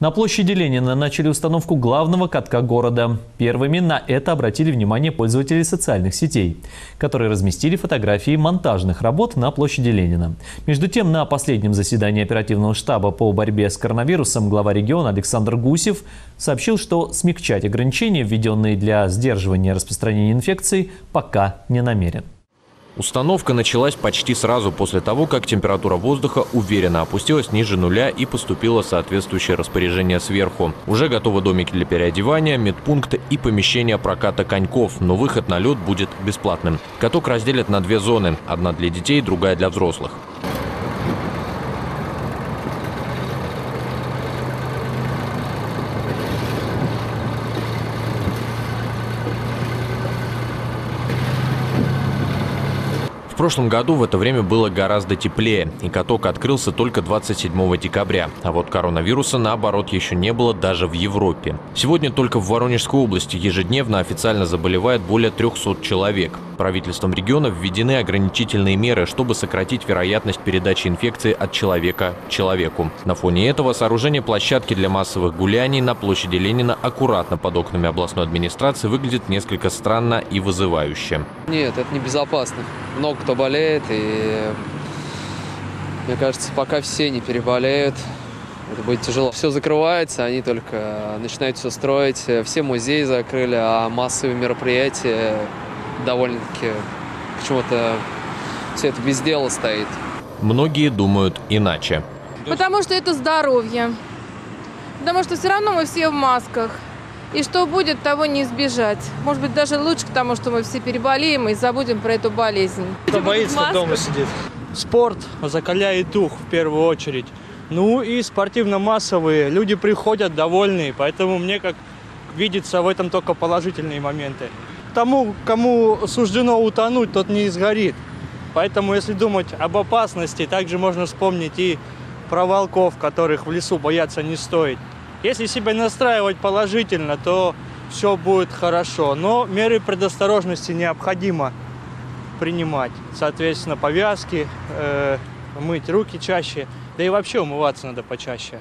На площади Ленина начали установку главного катка города. Первыми на это обратили внимание пользователи социальных сетей, которые разместили фотографии монтажных работ на площади Ленина. Между тем, на последнем заседании оперативного штаба по борьбе с коронавирусом глава региона Александр Гусев сообщил, что смягчать ограничения, введенные для сдерживания распространения инфекции, пока не намерен. Установка началась почти сразу после того, как температура воздуха уверенно опустилась ниже нуля и поступило соответствующее распоряжение сверху. Уже готовы домики для переодевания, медпункты и помещения проката коньков, но выход на лед будет бесплатным. Каток разделят на две зоны, одна для детей, другая для взрослых. Прошлом году в это время было гораздо теплее, и каток открылся только 27 декабря. А вот коронавируса, наоборот, еще не было даже в Европе. Сегодня только в Воронежской области ежедневно официально заболевает более 300 человек. Правительством региона введены ограничительные меры, чтобы сократить вероятность передачи инфекции от человека человеку. На фоне этого сооружение площадки для массовых гуляний на площади Ленина аккуратно под окнами областной администрации выглядит несколько странно и вызывающе. Нет, это небезопасно. Много кто болеет, и мне кажется, пока все не переболеют, это будет тяжело. Все закрывается, они только начинают все строить. Все музеи закрыли, а массовые мероприятия довольно-таки почему-то все это без дела стоит. Многие думают иначе. Потому что это здоровье. Потому что все равно мы все в масках. И что будет, того не избежать. Может быть, даже лучше к тому, что мы все переболеем и забудем про эту болезнь. Кто боится, дома сидит. Спорт закаляет дух в первую очередь. Ну и спортивно-массовые. Люди приходят довольные, поэтому мне как видится в этом только положительные моменты тому, кому суждено утонуть, тот не изгорит. Поэтому, если думать об опасности, также можно вспомнить и про волков, которых в лесу бояться не стоит. Если себя настраивать положительно, то все будет хорошо. Но меры предосторожности необходимо принимать. Соответственно, повязки, э, мыть руки чаще, да и вообще умываться надо почаще.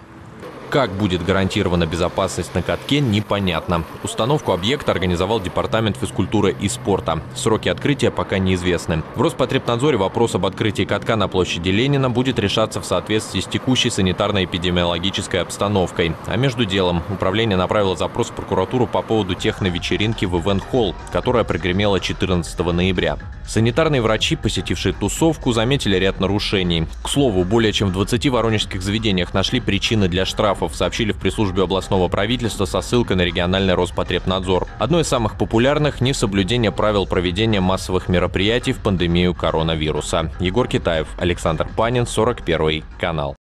Как будет гарантирована безопасность на катке, непонятно. Установку объекта организовал Департамент физкультуры и спорта. Сроки открытия пока неизвестны. В Роспотребнадзоре вопрос об открытии катка на площади Ленина будет решаться в соответствии с текущей санитарно-эпидемиологической обстановкой. А между делом управление направило запрос в прокуратуру по поводу техновечеринки в Ивент-холл, которая прогремела 14 ноября. Санитарные врачи, посетившие тусовку, заметили ряд нарушений. К слову, более чем в 20 воронежских заведениях нашли причины для штрафов, сообщили в пресс-службе областного правительства со ссылкой на региональный Роспотребнадзор. Одно из самых популярных – несоблюдение правил проведения массовых мероприятий в пандемию коронавируса. Егор Китаев, Александр Панин, 41 канал.